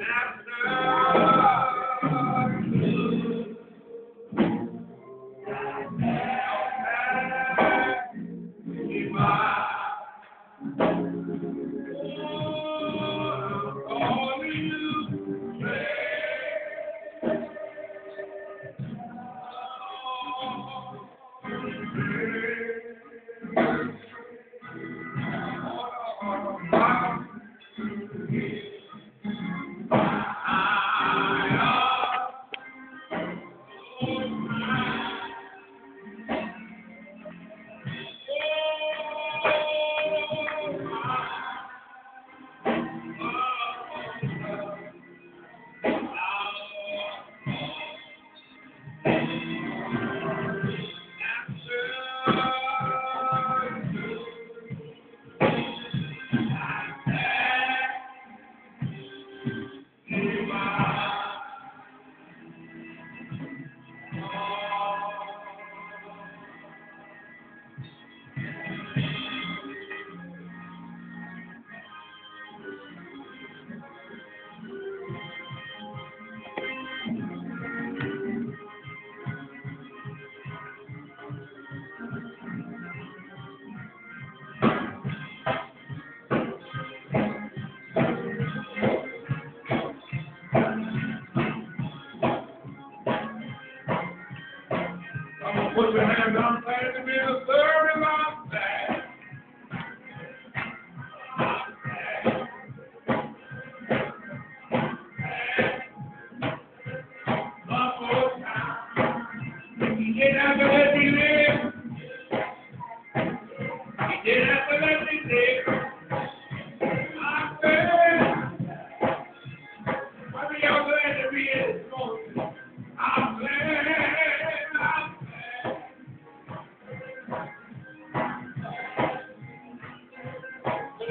Now, Put your hands on fire to be the third.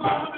Mama.